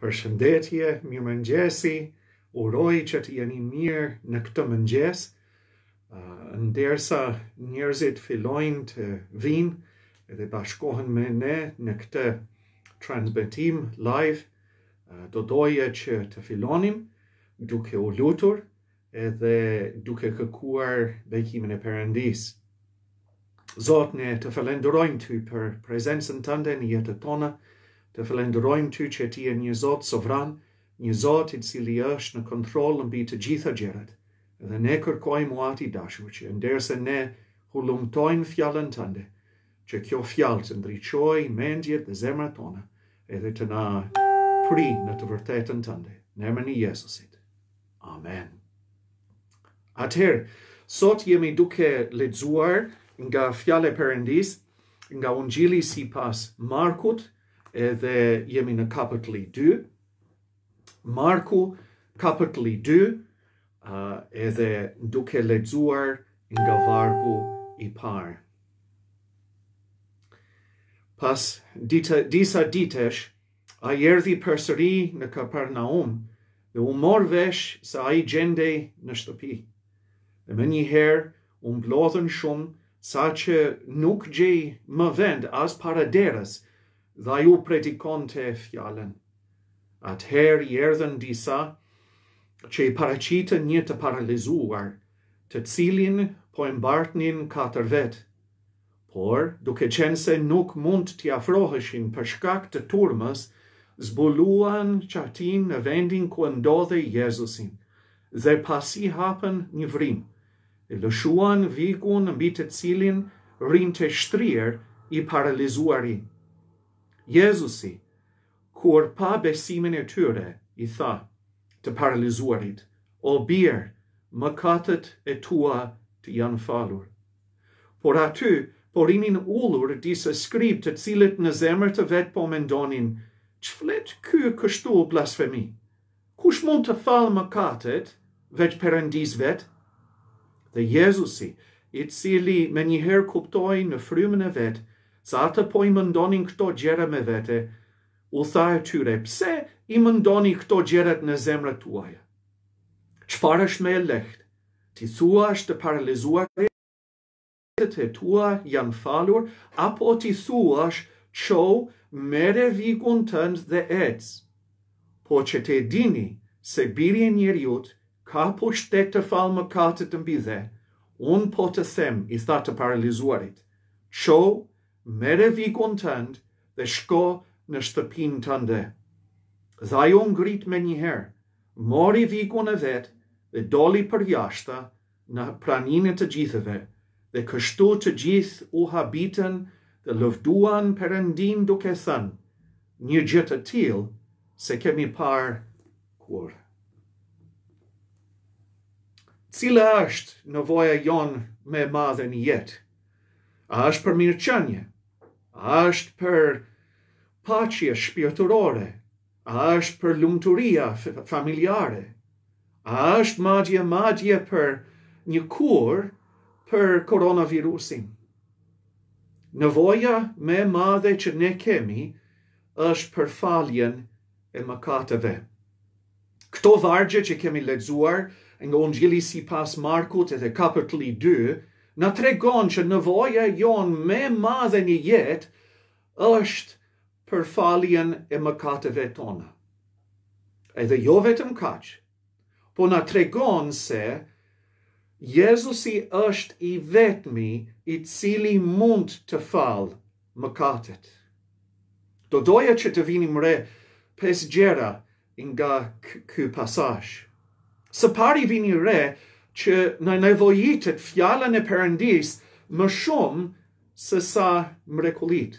Përshëndetje, mirëmëngjesi, uroj që të jeni mirë në këtë mëngjes, ndersa njerëzit fillojnë të vinë dhe bashkohen me ne në këtë transmitim live, do doje që të fillonim duke u lutur, edhe duke kërkuar bekimin e Perëndisë. Zot, ne të falenderojmë ty për prezencën tënde në jetët tona, të falenderojmë ty që ti je një Zot sovran, një Zot i cili është në kontroll mbi të gjitha gjërat. Dhe ne kërkojmë o Atë i dashur që ndërsa ne hulumtojmë fjalën tënde, që kjo fjalë të ndriçojë mendjet dhe zemrat tona, edhe të na prijë në të vërtetën tënde, në emrin e Jezusit. Amen. Atëherë, sot jemi duke lexuar nga Fjala e Perëndisë, nga Ungjilli sipas Markut, edhe jemi në kapitullin 2. Marku kapitulli 2, uh, edhe duke lexuar nga vargu i parë. Pas dita, disa ditësh, Ai erdhi përsëri në Kapernaum dhe u mor vesh se ai gjendej në shtëpi. Dhe menjëherë u mblodhën shumë saqë nuk gjej më vend as para derës dhe ai u predikonte fjalën. Atëherë i erdhën disa që i paraqitën një të paralizuar, të cilin po e mbartnin katër vetë. Por, duke qenë se nuk mund t'i afroheshin për shkak të turmës, zbuluan çatinë në vendin ku ndodhej Jezusi, dhe pasi hapën një vrimë, e lëshuan vigun mbi të cilin rrinte shtrirë i paralizuari. Jezusi, kur pa besimin e tyre, i tha të paralizuarit, O bir, mëkatet e tua të janë falur. Por aty, po rrinin ulur disa skribë të cilët në zemër të vet po mendonin, Ç'flet ky kështu blasfemi? Kush mund të falë mëkatet, veç Perëndisë vetë? Dhe Jezusi, i cili menjëherë kuptoi në frymën e vet, se ata po i mendonin këto gjëra me vete, u tha atyre, Pse i mendoni këto gjërat në zemrat tuaja? Çfarë është më e lehtë, T'i thuash të paralizuarit mëkatet e tua janë falur apo t'i thuash çohu merre vigun tënd dhe ec Po që ta dini se biri i njeriut ka pushtet të falë mëkatet mbi dhe unë po të them i tha të paralizuarit çohu merre vigun tënd dhe shko në shtëpinë tënde Dhe ai u ngrit menjëherë mori vigun e vet dhe doli përjashta në praninë e të gjithëve, dhe kështu të gjithë u habitën dhe lëvduan Perëndinë duke thënë, Një gjë të tillë s'e kemi parë kurrë. Cila është nevoja jonë më e madhe në jetë? A është për mirëqenie? A është për paqje shpirtërore? A është për lumturi familjare? A është madje madje për një kurë për koronavirusin? Nevoja më e madhe që ne kemi është për faljen e mëkateve. Këto vargje që kemi lexuar nga ungjilli sipas Markut dhe kapitulli 2, na tregon që nevoja jonë më e madhe në jetë është për faljen e mëkateve tona. Edhe jo vetëm kaq, po na tregon se Jezusi është i vetmi i cili mund të falë mëkatet. Do doja që të vinim re pesë gjëra nga ky pasazh. Së pari vini re që na nevojitet fjalën e Perëndisë më shumë sesa mrekullitë.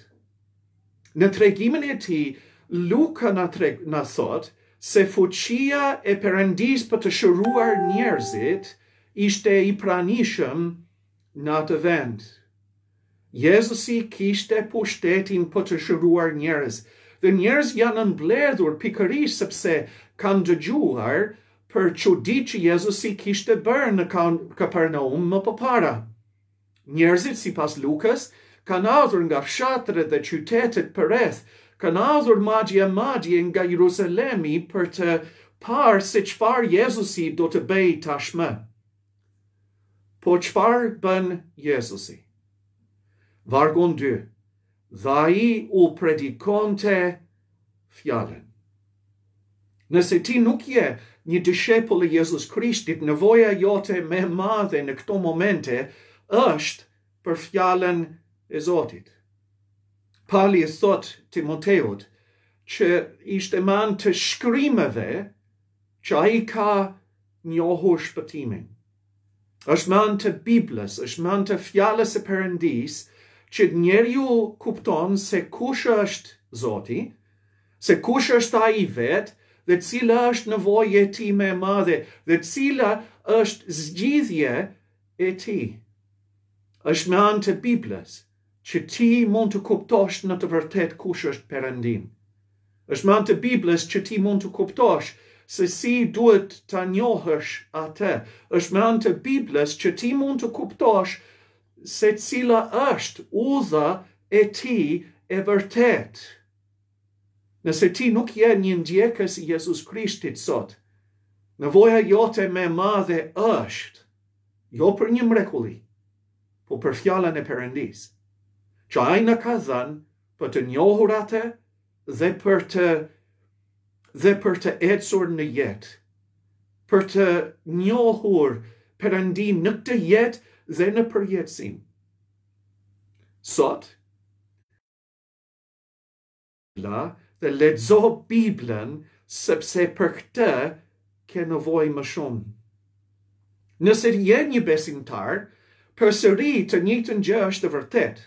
Në tregimin e tij, Luka na, na thotë se fuqia e Perëndisë për të shëruar njerëzit ishte i pranishëm në atë vend. Jezusi kishte pushtetin për të shëruar njerëz, dhe njerëz janë mbledhur pikërisht sepse kanë dëgjuar për çuditë që Jezusi kishte bërë në Kapernaum më përpara. Njerëzit, sipas Lukës, kanë ardhur nga fshatrat dhe qytetet përreth, kanë ardhur madje madje nga Jerusalemi për të parë se çfarë Jezusi do të bëjë tashmë. Po çfarë bën Jezusi? Vargu dy, Dhe ai u predikonte Fjalën. Nëse ti nuk je një dishepull i Jezus Krishtit, nevoja jote më e madhe në këto momente është për Fjalën e Zotit. Pali i thotë Timoteut që ishte me anë të shkrimeve që ai ka njohur shpëtimin. Është me anë të Biblës, është me anë të Fjalës së Perëndisë që njeriu kupton se kush është Zoti, se kush është ai vetë dhe cila është nevoja e tij më e madhe dhe cila është zgjidhja e tij. Është me anë të Biblës. që ti mund të kuptosh në të vërtetë kush është Perëndia. Është me anë të Biblës që ti mund të kuptosh se si duhet ta njohësh atë. Është me anë të Biblës që ti mund të kuptosh se cila është udha e tij e vërtetë. Nëse ti nuk je një ndjekës i Jezus Krishtit sot, nevoja jote më e madhe është, jo për një mrekulli, po për fjalën e Perëndisë, që ai na ka dhënë për të njohur atë dhe për të dhe për të ecur në jetë, për të njohur Perëndinë në këtë jetë dhe në përjetësinë. Sot, Bibla dhe lexo Biblën sepse për këtë ke nevojë më shumë. Nëse je një besimtar, përsëri e njëjta gjë është e vërtetë.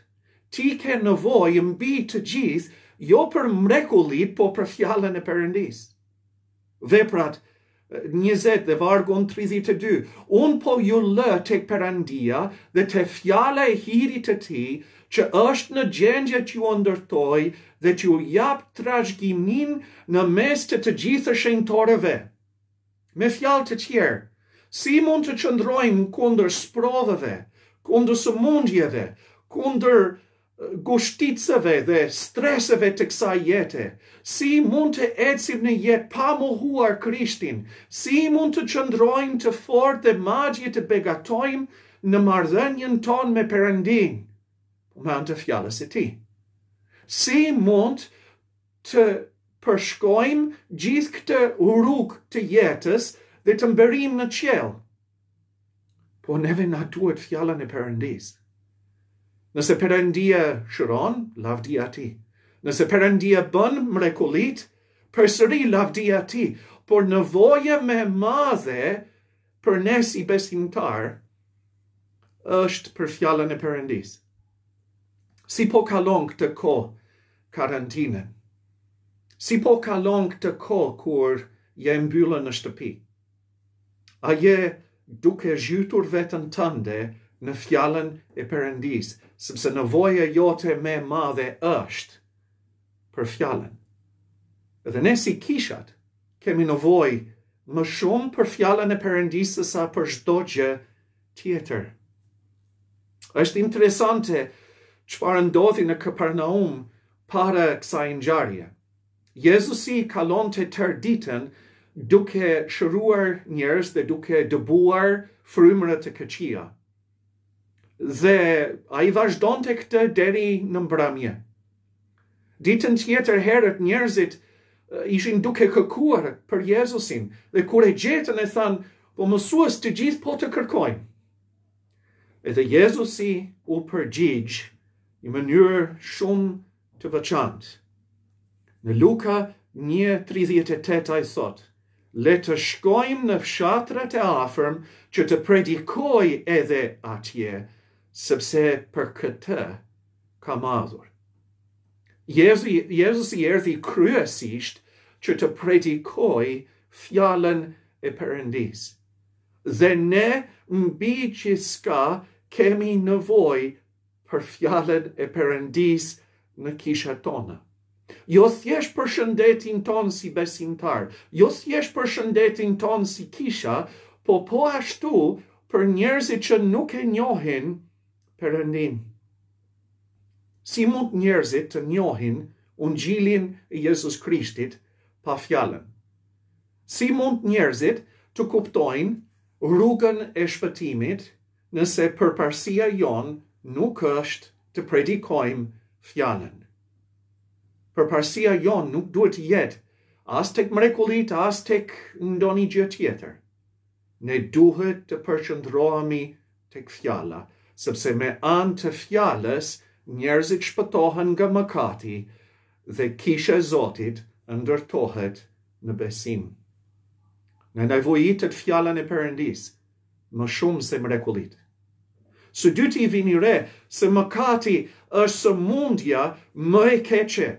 Ti ke nevojë mbi të gjitha jo për mrekulli, por për fjalën e Perëndisë. veprat njëzet dhe vargun tridhjetë e dy, Unë po ju lë tek Perëndia dhe te fjala e hirit të Tij, që është në gjendje t'ju ndërtojë dhe t'ju japë trashëgimin në mes të të gjithë shenjtorëve. Me fjalë të tjera, si mund të qëndrojmë kundër sprovave, kundër sëmundjeve, kundër ngushticave dhe streseve të kësaj jete, si mund të ecim në jetë pa mohuar Krishtin, si mund të qëndrojmë të fortë dhe madje të begatojmë në marrëdhënien tonë me Perëndinë, me anë të Fjalës së Tij. Si mund të përshkojmë gjithë këtë rrugë të jetës dhe të mbërrijmë në qiell. Po neve na duhet fjalën e Perëndisë. Nëse Perëndia shëron, lavdi atij. Nëse Perëndia bën mrekullitë, përsëri lavdi atij. Por nevoja më e madhe për ne si besimtarë është për fjalën e Perëndisë. Si po kalon këtë kohë karantine? Si po kalon këtë kohë kur je mbyllur në shtëpi? A je duke zhytur veten tënde në fjalën e Perëndisë, sepse nevoja jote më e madhe është për fjalën. Dhe ne si kishat kemi nevojë më shumë për fjalën e Perëndisë se sa për çdo gjë tjetër. Është interesante çfarë ndodhi në Kapernaum para kësaj ngjarje. Jezusi kalonte tërë ditën duke shëruar njerëz dhe duke dëbuar frymëra të këqija. Dhe ai vazhdonte këtë deri në mbrëmje. Ditën tjetër herët njerëzit ishin duke kërkuar për Jezusin dhe kur e gjetën e thanë, "Po mësues, të gjithë po të kërkojnë." Edhe Jezusi u përgjigj në mënyrë shumë të veçantë. Në Luka një e tridhjetë e tetë ai thotë, Le të shkojmë në fshatrat e afërme që të predikoj edhe atje, sepse për këtë kam ardhur. Jezu, Jezusi erdhi kryesisht që të predikojë fjalën e Perëndisë. Dhe ne mbi gjithçka kemi nevojë për fjalën e Perëndisë në kishat tona. Jo thjesht për shëndetin tonë si besimtarë, jo thjesht për shëndetin tonë si kisha, po po ashtu për njerëzit që nuk e njohin Perëndin. Si mund njerëzit të njohin ungjillin e Jezus Krishtit pa fjalën? Si mund njerëzit të kuptojnë rrugën e shpëtimit Nëse përparësia jonë nuk është të predikojmë Fjalën. Përparësia jonë nuk duhet të jetë as tek mrekullitë, as tek ndonjë gjë tjetër. Ne duhet të përqendrohemi tek Fjala, sepse me anë të Fjalës njerëzit shpëtohen nga mëkati dhe Kisha e Zotit ndërtohet në besim. Na nevojitet Fjala e Perëndisë. më shumë se mrekullitë. Së dyti i vini re se mëkati është sëmundja më e keqe.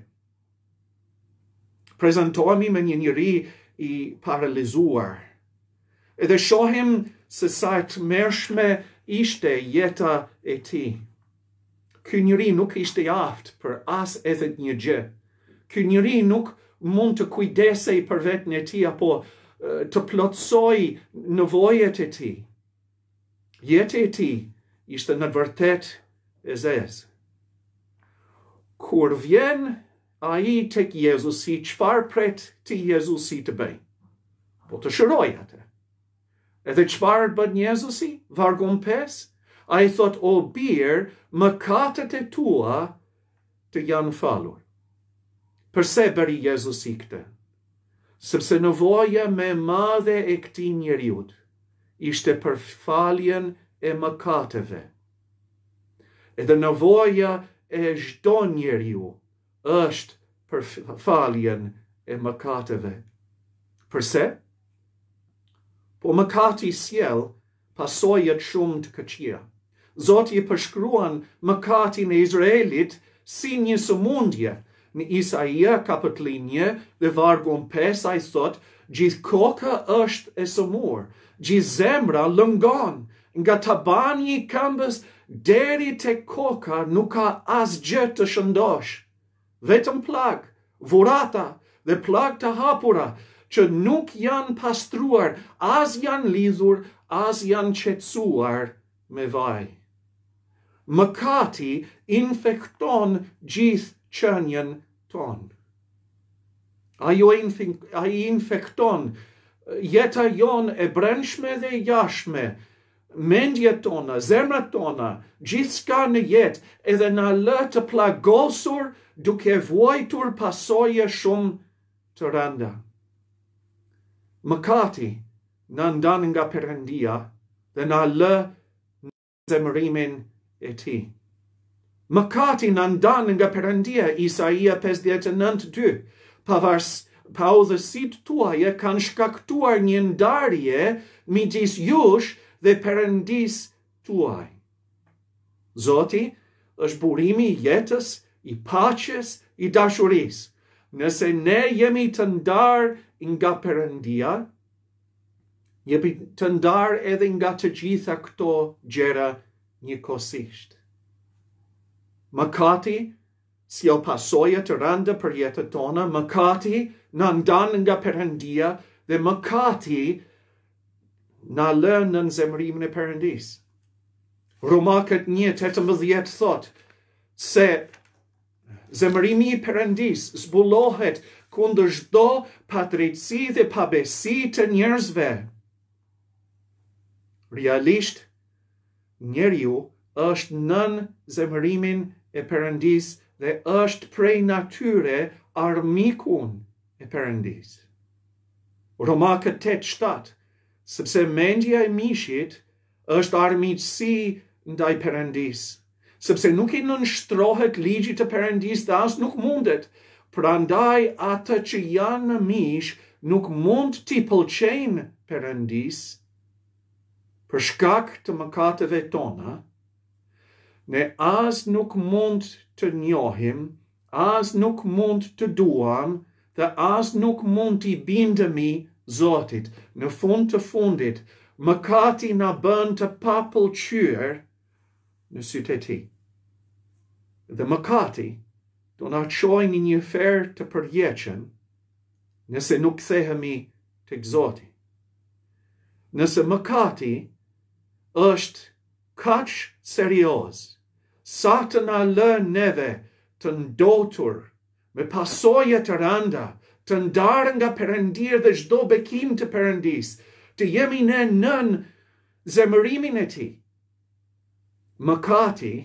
Prezantohemi me një njeri i paralizuar edhe shohim se sa e tmerrshme ishte jeta e tij. Ky njeri nuk ishte i aftë për as edhe një gjë. Ky njeri nuk mund të kujdesej për veten e tij apo të plotësojë nevojat e tij. Jeta e tij ishte në të vërtetë e zezë. Kur vjen ai tek Jezusi, çfarë pret ti Jezusi të bëjë? Po të shërojë atë. Edhe çfarë bën Jezusi? Vargun 5, ai thotë, o bir, mëkatet e tua të janë falur. Përse bëri Jezusi këtë? Sepse nevoja më e madhe e këtij njeriut, ishte për faljen e mëkateve. Edhe nevoja e çdo njeriu, është për faljen e mëkateve. Përse? Po mëkati sjell pasoja shumë të këqija. Zoti i përshkruan mëkatin e Izraelit si një sëmundje. Në Isaia kapitullin një dhe vargun 5 ai thotë, gjithë koka është e sëmurë, gjithë zemra lëngon, Nga tabani i këmbës deri te koka nuk ka asgjë të shëndoshë, vetëm plagë, vurrata dhe plagë të hapura që nuk janë pastruar, as janë lidhur, as janë qetësuar me vaj. Mëkati infekton gjithë qenien tonë. Ajo ai infekton jeta jonë e brendshme dhe e jashtme, mendjet tona, zemrat tona, gjithçka në jetë, edhe na lë të plagosur duke vuajtur pasojë shumë të rënda. Mëkati na ndan nga Perëndia dhe na lë zemërimin e tij. Mëkati na ndan nga Perëndia, Isaia 59, 2. Pavars, paudhësitë tuaja kanë shkaktuar një ndarje midis jush dhe Perëndisë tuaj. Zoti është burimi i jetës, i paqes, i dashurisë. Nëse ne jemi të ndarë nga Perëndia, Jemi të ndarë edhe nga të gjitha këto gjëra njëkohësisht. Mëkati sjell pasoja të rënda për jetët tona, mëkati na ndan nga Perëndia dhe mëkati na lë nën zemërimin e Perëndisë. Romakët një tetëmbëdhjetë thotë se Zemërimi i Perëndisë zbulohet kundër çdo padrejtësi dhe pabesi të njerëzve. Realisht, njeriu është nën zemërimin e Perëndisë dhe është prej natyre armiku i Perëndisë. Romakët 8-7, sepse mendja e mishit është armiqësi ndaj Perëndisë, sepse nuk i nënshtrohet ligjit të Perëndisë dhe as nuk mundet, prandaj ata që janë në mish nuk mund t'i pëlqejnë Perëndisë për shkak të mëkateve tona, ne as nuk mund të njohim As nuk mund të duam dhe as nuk mund t'i bindemi Zotit. Në fund të fundit, mëkati na bën të papëlqyer në sytë e Tij. Dhe mëkati do na çojë në një ferr të përjetshëm nëse nuk kthehemi tek Zoti. Nëse mëkati është kaq serioz, sa të na lë neve të ndotur, me pasoje të rënda, të ndarë nga Perëndia dhe çdo bekim të Perëndisë, të jemi ne nën zemërimin e Tij. Mëkati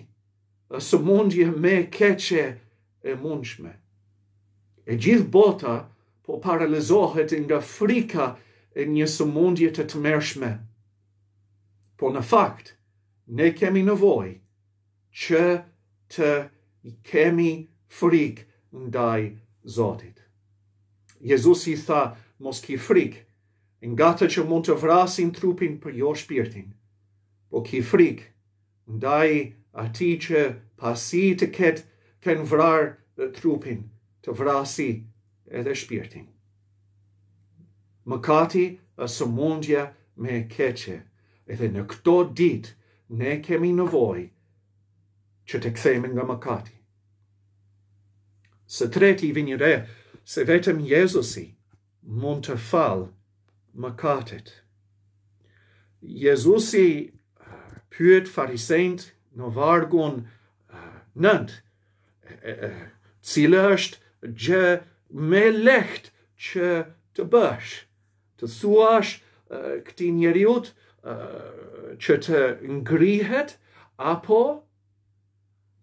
është sëmundja më e keqe e mundshme. E gjithë bota po paralizohet nga frika e një sëmundje të tmerrshme. Po në fakt, ne kemi nevojë që të kemi frikë ndaj Zotit. Jezusi tha, mos ki frikë, nga ata që mund të vrasin trupin por jo shpirtin, po ki frikë Ndaj atij që pasi të ketë kenë vrarë dhe trupin, të vrasë edhe shpirtin. Mëkati është sëmundja më e keqe, edhe në këto ditë ne kemi nevojë që të kthehemi nga mëkati. Së treti vini re se vetëm Jezusi Mund të falë mëkatet. Jezusi pyet farisenjtë në vargun nëntë, cila është gjë më e lehtë që të bësh, të thuash këtij njeriut që të ngrihet, apo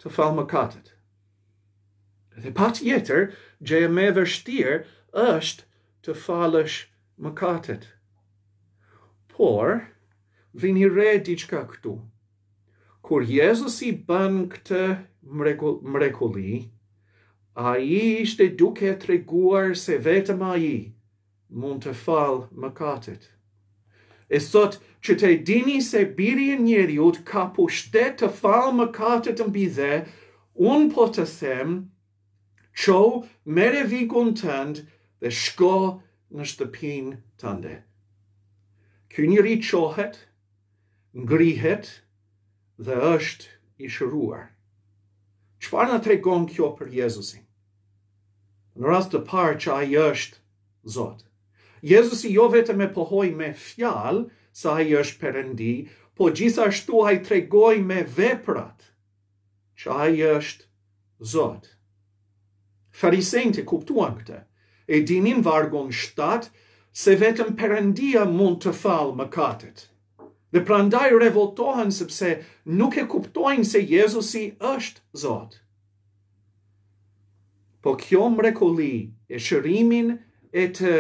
të falë mëkatet. Dhe patjetër, gjëja më e vështirë është të falësh mëkatet. Por, vini re diçka këtu. Kur Jezusi bën këtë mrekulli, ai ishte duke treguar se vetëm ai mund të falë mëkatet. E thotë që ta dini se biri i njeriut ka pushtet të falë mëkatet mbi dhe, unë po të them, çohu merre vigun tënd dhe shko në shtëpinë tënde. Ky njeri çohet, ngrihet dhe është i shëruar. Çfarë na tregon kjo për Jezusin? Në radhë të parë që Ai është Zot. Jezusi jo vetëm e pohoi me fjalë se Ai është Perëndi, po gjithashtu Ai tregoi me veprat që Ai është Zot. Farisenjtë e kuptuan këtë. E dinin vargun 7 se vetëm Perëndia mund të falë mëkatet. Dhe prandaj revoltohen sepse nuk e kuptojnë se Jezusi është Zot. Po kjo mrekulli e shërimit e të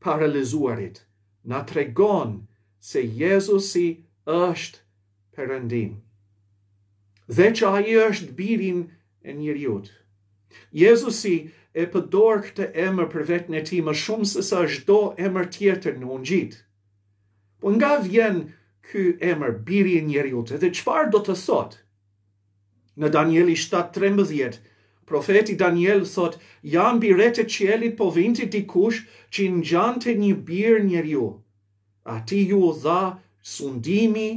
paralizuarit na tregon se Jezusi është Perëndi. Dhe që ai është biri i njeriut. Jezusi e përdor këtë emër për veten e tij më shumë sesa çdo emër tjetër në ungjijtë. Po nga vjen ky emër biri i njeriut dhe çfarë do të thotë? Në Danieli shtatë trembëdhjetë, profeti Daniel thotë, Ja mbi retë e qiellit po vinte dikush që i ngjante një bir njeriu. Atij iu dha sundimi,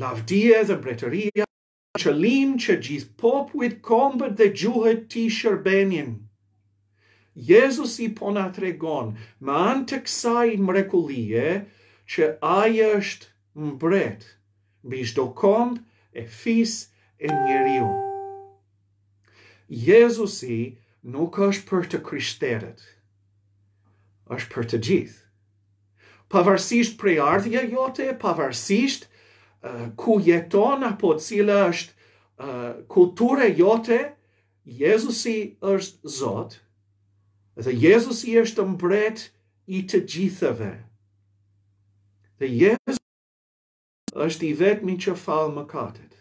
lavdia dhe mbretëria, me qëllim që gjithë popujt, kombet dhe gjuhët t'i shërbenin. Jezusi po na tregon me anë të kësaj mrekullie që ai është mbret mbi çdo komb e fis e njeri. Jezusi nuk është për të krishterët. Është për të gjithë. Pavarësisht prejardhja jote, pavarësisht ku jeton apo cila është kultura jote, Jezusi është Zot dhe Jezusi është mbret i të gjithëve. Dhe Jezusi është i vetmi që fal mëkatet.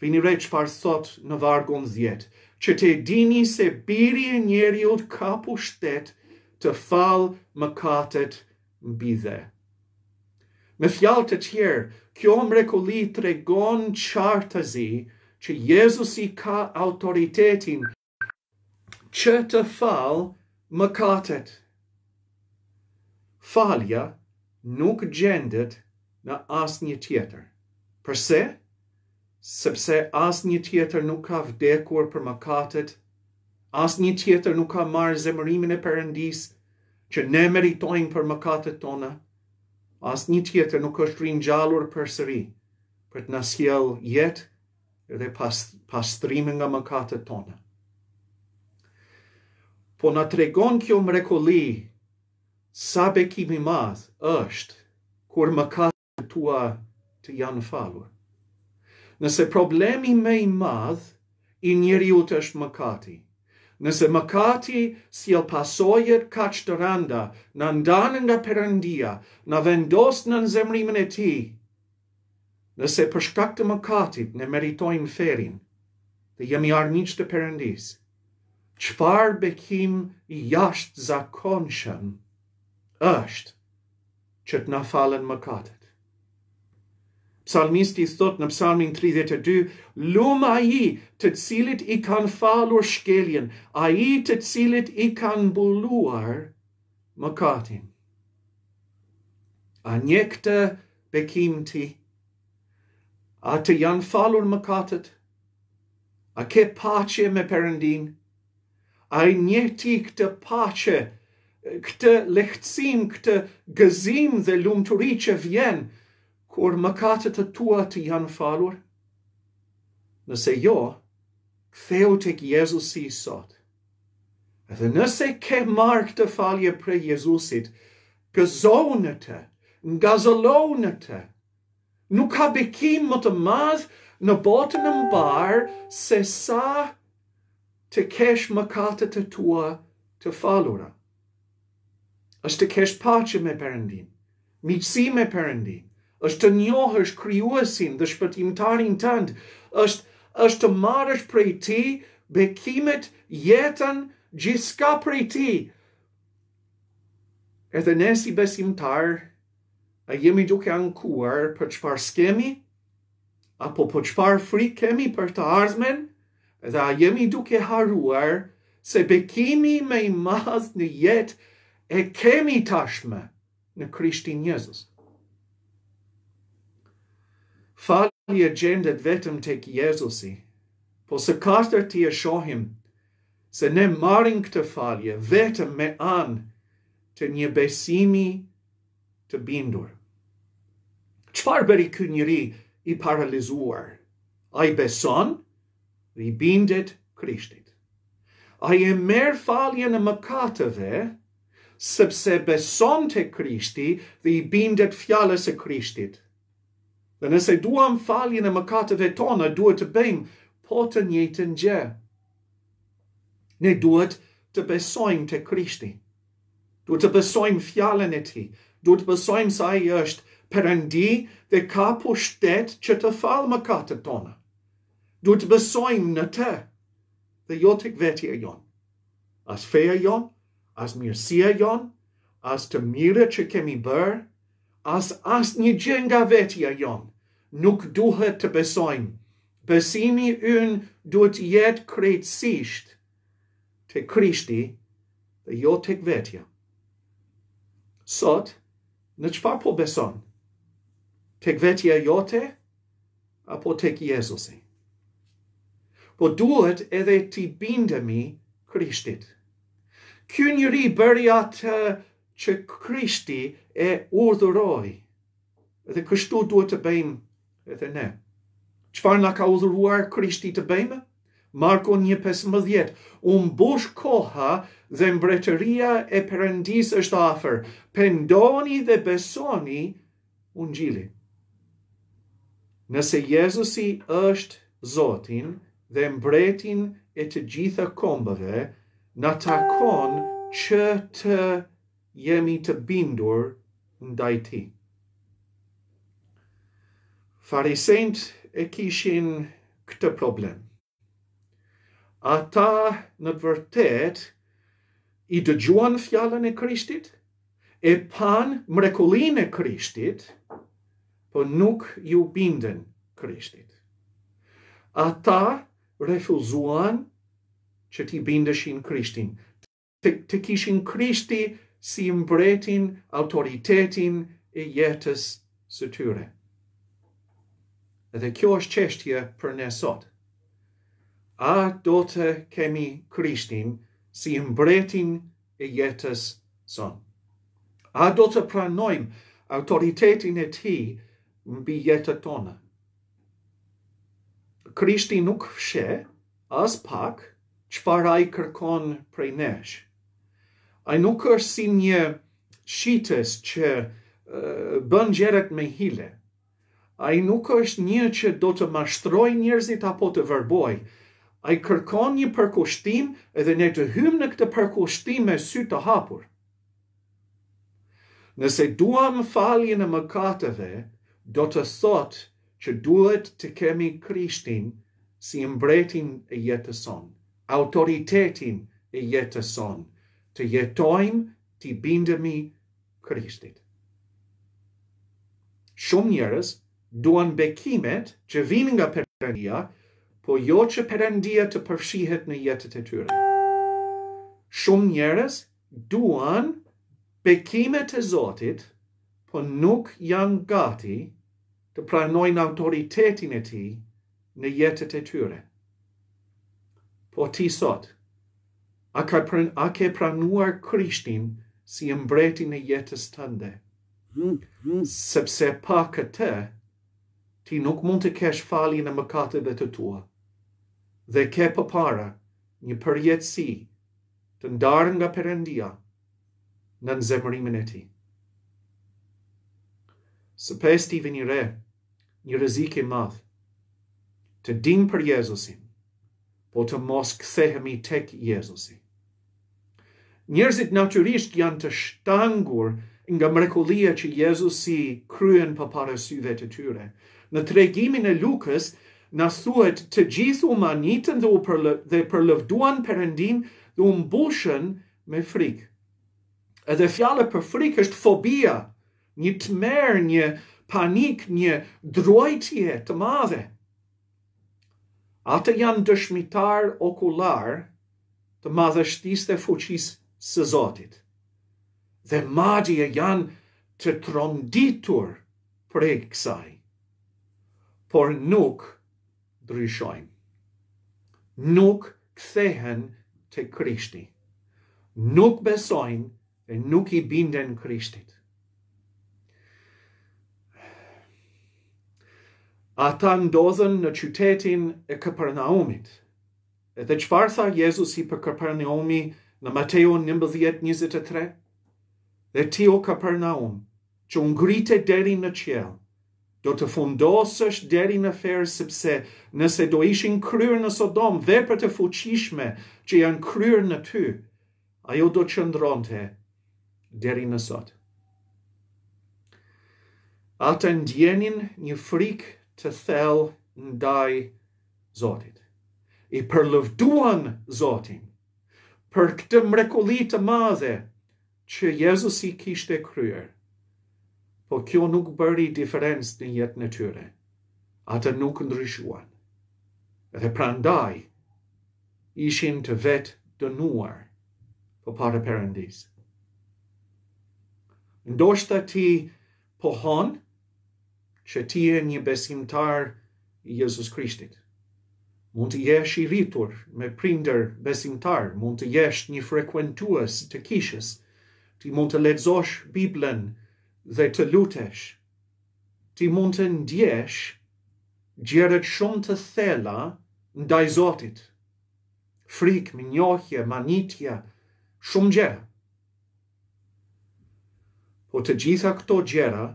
Vini re çfarë thotë në vargun 10, që ta dini se biri i njeriut ka pushtet të falë mëkatet mbi dhe. Me fjalë të tjera, kjo mrekulli tregon qartëzi që Jezusi ka autoritetin që të falë mëkatet. Falja nuk gjendet në asnjë tjetër. Përse? Sepse asnjë tjetër nuk ka vdekur për mëkatet, asnjë tjetër nuk ka marrë zemërimin e Perëndisë që ne meritojmë për mëkatet tona, asnjë tjetër nuk është ringjallur përsëri për të na sjellë jetë dhe pas, pastrim nga mëkatet tona. Po na tregon kjo mrekulli sa bekim i madh është kur mëkat e tua të janë falur. Nëse problemi më i madh i njeriut është mëkati, nëse mëkati sjell pasoja kaq të rënda, na ndan nga Perëndia, na vendos nën zemërimin e Tij, nëse për shkak të mëkatit ne meritojmë ferrin dhe jemi armiq të Perëndisë, çfarë bekim i jashtëzakonshëm është që të na falen mëkatet. Psalmisti thotë në psalmin 32, lum ai të cilit i kanë falur shkeljen, ai të cilit i kanë mbuluar mëkatin. A e njeh këtë bekim ti, a të janë falur mëkatet, a ke paqe me Perëndinë, A e njeh ti këtë paqe, këtë lehtësim, këtë gëzim dhe lumturi që vjen kur mëkatet e tua të janë falur? Nëse jo, kthehu tek Jezusi sot. Dhe nëse ke marrë këtë falje prej Jezusit, gëzohu në të, ngazëllohu në të, Nuk ka bekim më të madh në botën e mbarë sesa të kesh mëkatet e tua të falura. Është të kesh paqe me Perëndinë, miqësi me Perëndinë, është të njohësh Krijuesin dhe Shpëtimtarin tënd, është është të marrësh prej Tij bekimet, jetën, gjithçka prej Tij. Edhe ne si besimtarë A jemi duke ankuar për çfarë s'kemi? Apo për çfarë frikë kemi për të ardhmen? Dhe a jemi duke harruar se bekimi më i madh në jetë e kemi tashmë në Krishtin Jezus? Falja gjendet vetëm tek Jezusi, po së katërti, shohim se ne marrim këtë falje vetëm me anë të një besimi të bindur. Çfarë bëri ky njeri i paralizuar? Ai beson dhe i bindet Krishtit. Ai e merr faljen e mëkateve sepse beson te Krishti dhe i bindet fjalës së Krishtit. Dhe nëse duam faljen e mëkateve tona, duhet të bëjmë po të njëjtën gjë. Ne duhet të besojmë te Krishti. Duhet të besojmë fjalën e tij. Duhet të besojmë se ai është Perëndi dhe ka pushtet që të falë mëkatet tona. Duhet të besojmë në të dhe jo tek vetja jonë. As feja jonë, as mirësia jonë, as të mirat që kemi bërë, as asnjë gjë nga vetja jonë, nuk duhet të besojmë. Besimi ynë duhet të jetë krejtësisht tek Krishti dhe jo tek vetja. Sot, në çfarë po beson? Tek vetja jote, apo tek Jezusi? Po duhet edhe t'i bindemi Krishtit. Ky njeri bëri atë që Krishti e urdhëroi. Dhe kështu duhet të bëjmë Edhe ne. Çfarë na ka urdhëruar Krishti të bëjmë? Marko 1.15 U mbush koha dhe mbretëria e Perëndisë është afër, pendoni dhe besoni ungjillin. Nëse Jezusi është Zotin dhe mbretin e të gjitha kombeve, na takon që të Jemi të bindur ndaj tij. Farisenjtë e kishin këtë problem. Ata në të vërtetë i dëgjuan fjalën e Krishtit, e panë mrekullinë e Krishtit, po nuk iu bindën Krishtit. Ata refuzuan që t'i bindeshin Krishtin, të kishin Krishti si mbretin, autoritetin e jetës së tyre. Edhe kjo është çështje për ne sot. A do të kemi Krishtin si mbretin e jetës sonë? A do të pranojmë autoritetin e tij mbi jetët tona? Krishti nuk fshe, Aspak çfarë ai kërkon prej nesh. Ai nuk është si një shitës që bën gjërat me hile. Ai nuk është një që do të mashtrojë njerëzit apo të verbojë. Ai kërkon një përkushtim edhe ne të hyjmë në këtë përkushtim me sy të hapur. Nëse duam faljen e mëkateve, do të thotë që duhet të kemi Krishtin si mbretin e jetës sonë, autoritetin e jetës sonë, të jetojmë t'i bindemi Krishtit. Shumë njerëz duan bekimet që vijnë nga Perëndia, po jo që Perëndia të përfshihet në jetët e tyre. Shumë njerëz duan bekimet e Zotit, po nuk janë gati të pranojnë autoritetin e tij në jetët e tyre. Po ti sot, a, ka, a ke pranuar Krishtin si mbretin e jetës tënde? Sepse pa këtë, ti nuk mund të kesh faljen e mëkateve të tua dhe ke përpara një përjetësi të ndarë nga Perëndia nën zemërimin e tij. Së pesti vini re një rrezik i madh, të dimë për Jezusin, po të mos kthehemi tek Jezusi. Njerëzit natyrisht janë të shtangur nga mrekullia që Jezusi kryen përpara syve të tyre. Në tregimin e Lukës na thuhet të gjithë u mahnitën dhe dhe përlëvduan Perëndinë dhe u mbushën me frikë. Edhe fjala për frikë është fobia, një tmerr, një panik, një druajtje të madhe. Ata janë dëshmitarë okularë të madhështisë dhe fuqisë së Zotit. Dhe madje janë të tronditur prej kësaj. Por nuk ndryshojnë. Nuk kthehen te Krishti. Nuk besojnë e nuk i binden Krishtit. Ata ndodhen në qytetin e Kapernaumit. Edhe çfarë tha Jezusi për Kapernaumin në Mateu 11:23? Dhe ti o Kapernaum, që u ngrite deri në qiell, Do të fundosësh deri në ferr sepse nëse do ishin kryer në Sodomë veprat e fuqishme që janë kryer në ty, ajo do qëndronte deri në sot. Ata ndienin një frikë të thellë ndaj Zotit. I përlëvduan Zotin për këtë mrekulli të madhe që Jezusi kishte kryer, por kjo nuk bëri diferencë në jetën e tyre. Ata nuk ndryshuan. Dhe prandaj ishin të vetëdënuar përpara Perëndisë. Ndoshta ti pohon që ti je një besimtar i Jezus Krishtit. Mund të jesh i rritur me prindër besimtarë, mund të jesh një frekuentues të kishës, ti mund të lexosh Biblën dhe të lutesh, ti mund të ndiesh gjërat shumë të thella ndaj Zotit, frikë, mirënjohje, mahnitje, shumë gjëra. Po të gjitha këto gjëra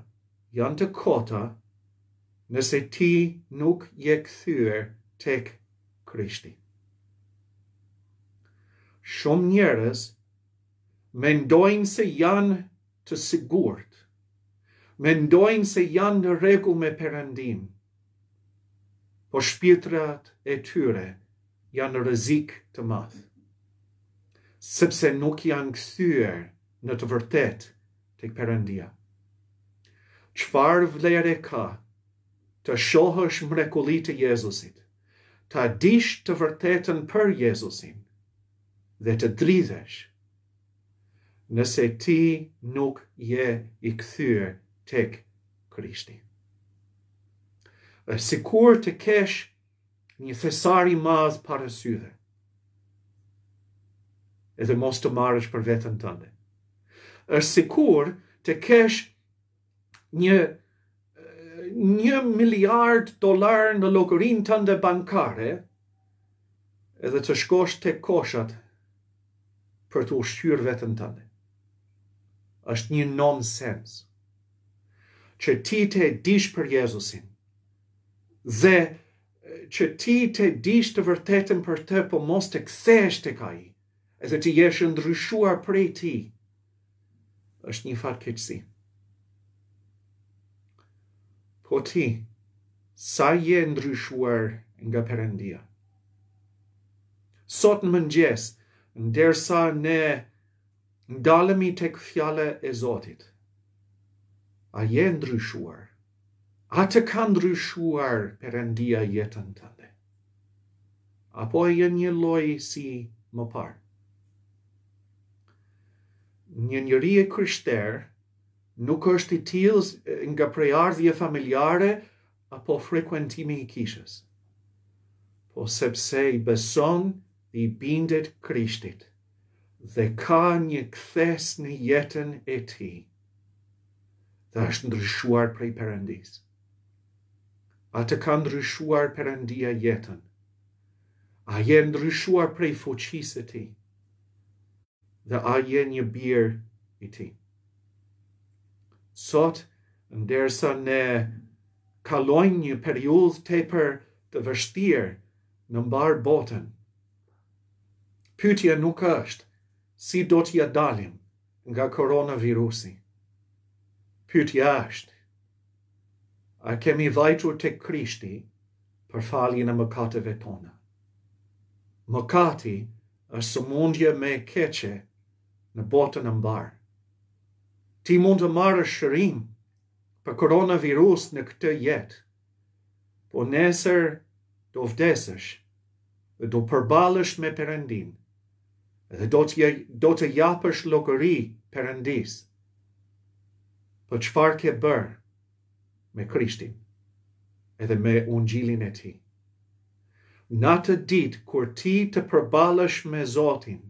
janë të kota nëse ti nuk je kthyer tek Krishti. Shumë njerëz mendojnë se janë të sigurt, mendojnë se janë në rregull me Perëndinë, Po shpirtrat e tyre janë në rrezik të madh, sepse nuk janë kthyer në të vërtetë tek Perëndia. Çfarë vlere ka të shohësh mrekullitë e Jezusit, ta dish të vërtetën për Jezusin dhe të dridhesh nëse ti nuk je i kthyer tek Krishti. Është sikur të kesh një thesar i madh para syve. Edhe mos të marrësh për veten tënde. Është sikur të kesh një një miliard dolar në llogarinë tënde bankare, edhe të shkosh te koshat për të ushqyer veten tënde. është një nonsens. Që ti të dish për Jezusin, dhe që ti të dish të vërtetën për të, po mos të kthehesh tek ai, Edhe të jesh i ndryshuar prej tij është një fatkeqësi. Po ti, sa je ndryshuar nga Perëndia? Sot në mëngjes, ndërsa ne ndalemi tek fjala e Zotit, a je ndryshuar? A të ka ndryshuar Perëndia jetën tënde? Apo a je njëlloj si më parë? Një njeri i krishterë nuk është i tillë nga prejardhje familjare apo frekuentimi i kishës, po sepse i beson dhe i bindet Krishtit dhe ka një kthesë në jetën e tij. dhe është ndryshuar prej perëndisë. A të ka ndryshuar perëndia jetën? A je ndryshuar prej fuqisë së tij? Dhe a je një bir i tij? Sot, ndersa ne kalojmë një periudhë tepër të vështirë në mbarë botën, pyetja nuk është si do t'ia dalim nga koronavirusi. Pyetja është, a kemi vajtur tek Krishti për faljen e mëkateve tona? Mëkati është sëmundja më e keqe në botën e mbarë. Ti mund të marrësh shërim për koronavirus në këtë jetë, Po nesër do vdesësh dhe do përballesh me Perëndinë dhe do të do të japësh llogari Perëndisë. Po çfarë ke bërë me Krishtin edhe me ungjillin e tij? Në atë ditë kur ti të përballesh me Zotin,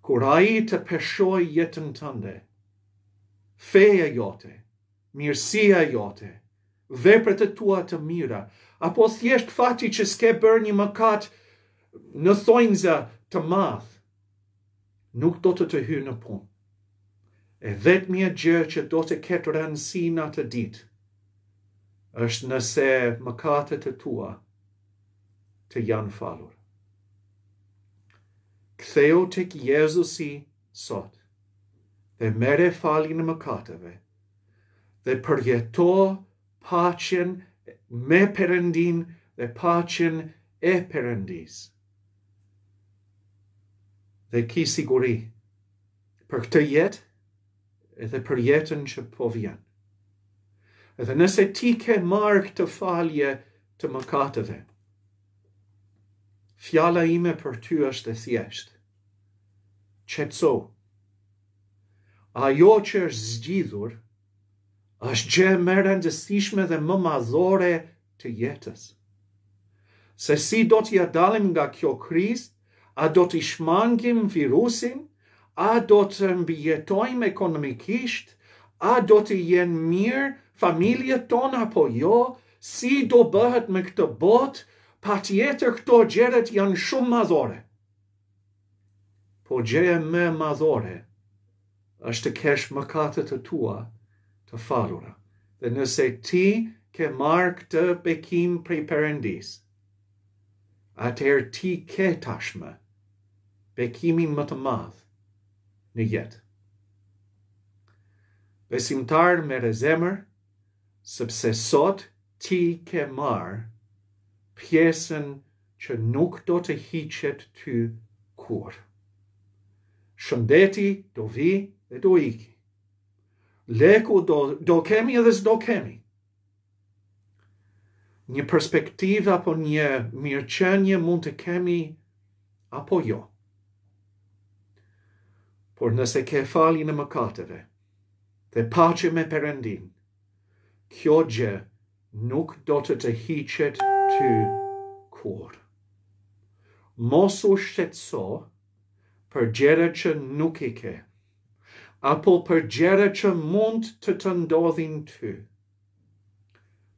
kur ai të peshojë jetën tënde, feja jote, Mirësia jote, veprat e tua të mira, apo thjesht fakti që s'ke bërë një mëkat në thonjëza të madh, nuk do të të hyjë në punë. E vetmja gjë që do të ketë rëndësi në atë ditë është nëse mëkatet e tua të janë falur. Kthehu tek Jezusi sot, dhe merre faljen e mëkateve, dhe përjeto paqen me Perëndinë dhe paqen e Perëndisë. Dhe ki siguri për këtë jetë edhe për jetën që po vjen. Edhe nëse ti ke marrë këtë falje të mëkateve, fjala ime për ty është e thjeshtë. Qetësohu. Ajo që është zgjidhur është gjë e më rëndësishme dhe më madhore të jetës. Se si do t'ia dalim nga kjo krizë, a do t'i shmangim virusin, a do të mbijetojmë ekonomikisht, a do të jenë mirë familjet tona apo jo, si do bëhet me këtë botë, patjetër këto gjërat janë shumë madhore. Por gjëja më e madhore është të kesh mëkatet e tua të falura. Dhe nëse ti ke marrë këtë bekim prej Perëndisë, atëherë ti ke tashmë bekimin më të madh në jetë. Besimtar merr zemër, sepse sot ti ke marrë pjesën që nuk do të hiqet ty kurrë. Shëndeti do vi dhe do iki. Leku do, do kemi edhe s'do kemi. Një perspektivë apo një mirëqenie mund të kemi apo jo. Por nëse ke faljen e mëkateve dhe paqe me Perëndinë, kjo gjë Nuk do të të hiqet ty kurrë. Mos u shqetëso për gjëra që nuk i ke, apo për gjëra që mund të të ndodhin ty.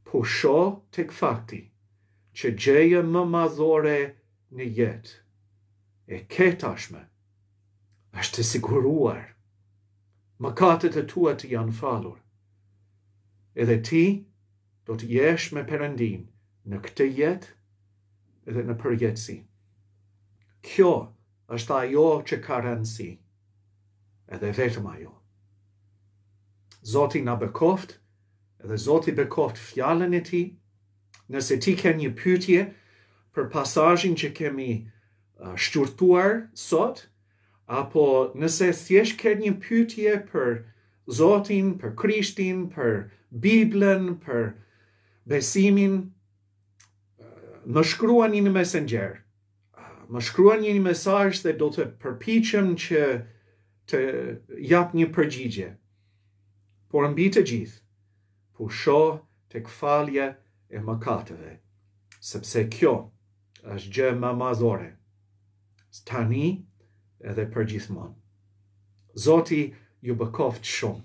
Pusho tek fakti që gjëja më madhore në jetë e ke tashmë, është e siguruar. Mëkatet e tua të janë falur. Edhe ti do të jesh me Perëndinë në këtë jetë edhe në përjetësi. Kjo është ajo që ka rëndësi. Edhe vetëm ajo. Zoti na bekoftë dhe Zoti bekoftë fjalën e tij. Nëse ti ke një pyetje për pasazhin që kemi shqyrtuar sot, Apo nëse thjesht ke një pyetje për Zotin, për Krishtin, për Biblën, për besimin, më shkruani në Messenger. Më shkruani një mesazh dhe do të përpiqem që të jap një përgjigje. Por mbi të gjithë, pusho tek falja e mëkateve, sepse kjo Është gjë më madhore. Tani edhe për gjithmonë. Zoti ju bekoftë shumë.